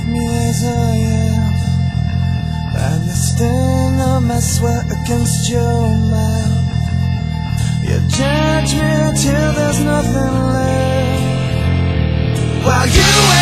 take me as I am. And the stain of my sweat against your mouth You judge me till there's nothing left. While you